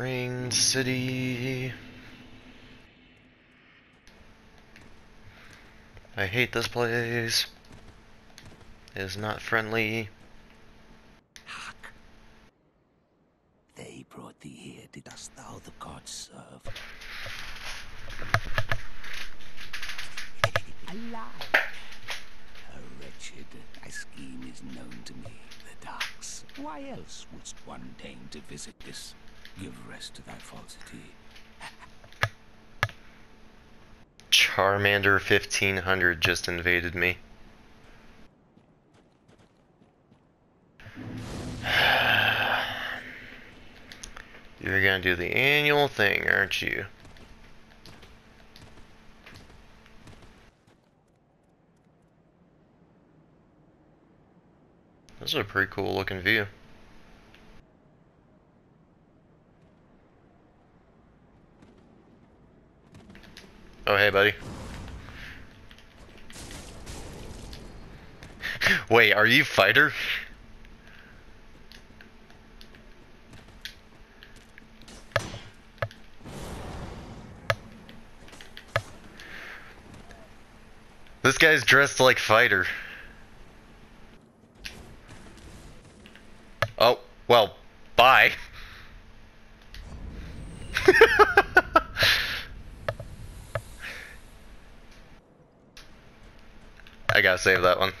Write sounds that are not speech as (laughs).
Rain City. I hate this place. It is not friendly. Hark. They brought thee here, didst thou the gods serve? Alive. (laughs) A wretched, thy scheme is known to me, the darks. Why else wouldst one deign to visit this? Give rest to thy falsity. Charmander 1500 just invaded me. (sighs) You're gonna do the annual thing, aren't you? This is a pretty cool looking view. Oh, hey, buddy. (laughs) Wait, are you fighter? This guy's dressed like fighter. Oh, well, bye. I gotta save that one.